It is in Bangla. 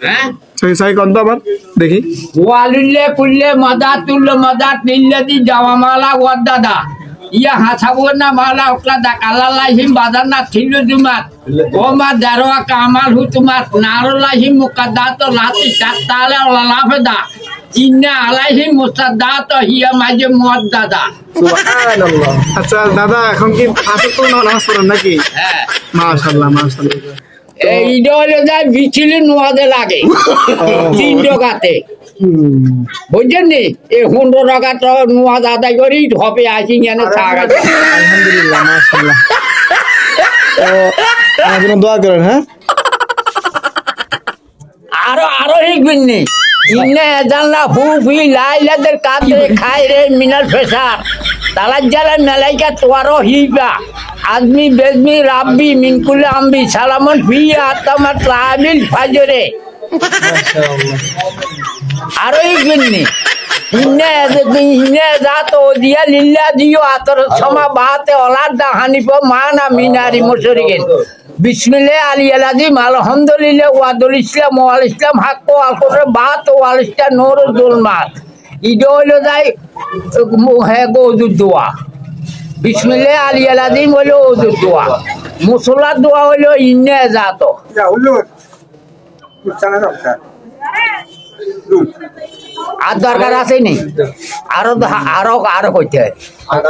হ্যাঁ? সেই সাই কত আবার দেখি। ওয়ালিল্লে কুল্লে মদাত তুল্লে মদাত নিল্লেদি জামামালা ওয়াদ দাদা। ইয়া হাসাবো না মালা ওকলা দা কালালাহিম বাজার না ছিল জুমাত। ও মা দারোয়া কামাল হু তোমার নারলাহিম মুকাদ্দাত লাতি তাতালে লাফেদা ইন্না আলাইহিম মুসাদ্দাত হিয়া মাঝে সুবহানাল্লাহ। আচ্ছা দাদা এখন কি আসর তো না নামাজ পড়েন নাকি? হ্যাঁ। মাশাআল্লাহ মাশাআল্লাহ। এই হলে যায় বিচিলি নোয়াদে লাগে। তিন টাকাতে। বুঝছেন নি? এই পনেরো টাকা তো নোয়াদ আদায় করি হবে আসি আলহামদুলিল্লাহ মাশাআল্লাহ। তো দোয়া করেন হ্যাঁ? আরও আরও শিখবেন নি। ইন্নে জানলা ফু ফুই লাইলাদের কাঁদে খাই রে মিনাল ফেসার তালার জ্বালা মেলাইকা তোয়ারো হিবা। আদমি বেদমি রাব্বি মিনকুলে আম্বি সালামন ফি আতামাত লাবিল ফাজরে। আরও শিখবেন নি ইন্নে ইন্নে জাত ও দিয়া লিল্লা দিও আতর সমা বাতে ওলার দা হানিপ মানা মিনারি মুশরিকিন। বিসমিল্লাহ আলী আলাদিম আলহামদুলিল্লাহ ওয়াদুল ইসলাম ওয়াল ইসলাম হাক্ক আল কোরে বাত ওয়াল ইসলাম নূর জুলমাত। ইডো হইল যাই হে গৌদুর দোয়া বিসমিল্লাহ আলী আলাদিম হইল ওজুর দোয়া মুসলার দোয়া হইল ইন্নে জাত আর দরকার আছে নি? আরও আরও আরও কইতে। হয়